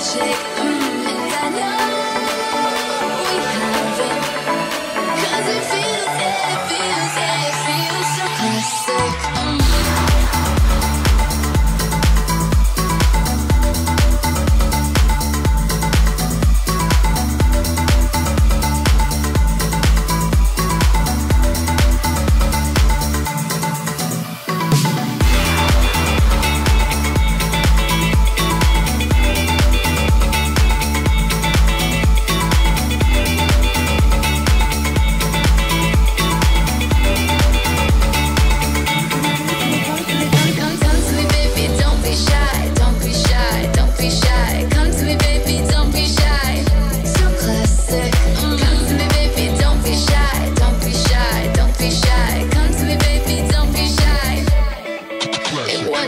magic.